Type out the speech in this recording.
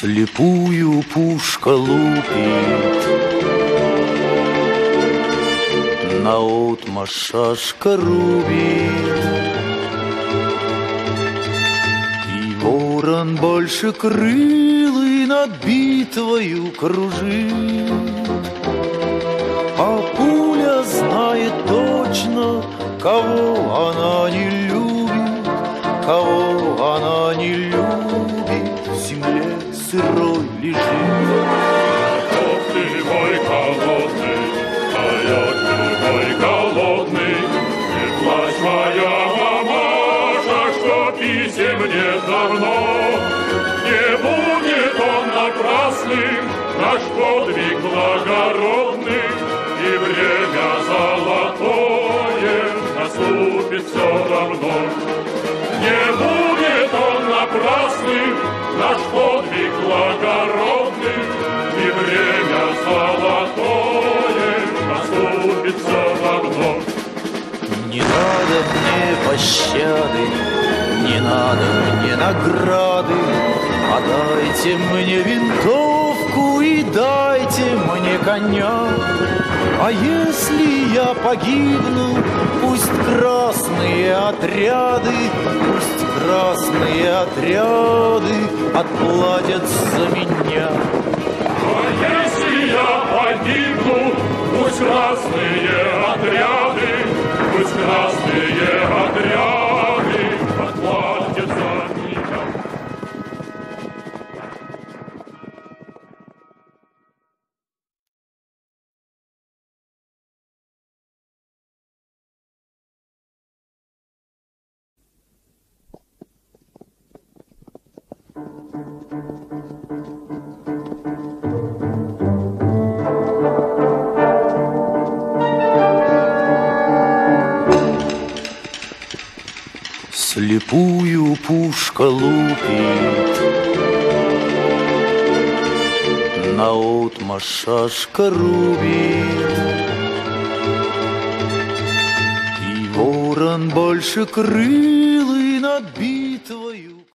Слепую пушка лупит. На отмаш шашка рубит. И ворон больше крылы над битвою кружит А пуля знает точно, кого она не любит Кого она не любит в земле сырой лежит. Ох ты мой голодный, а ты мой голодный, Не плачь моя мамаша, что писем нет давно. Не будет он напрасным, наш подвиг благородный, все равно. Не будет он напрасным, наш подвиг благородный, и время золотое наступит все равно. Не надо мне пощады, не надо мне награды, а дайте мне винтовку и дайте мне коня. А если я погибну, пусть красные отряды, пусть красные отряды отплатят за меня. А если я погибну, пусть красные отряды, пусть красные Слепую пушка лупит. На отмаш шашка рубит. И ворон больше крылы над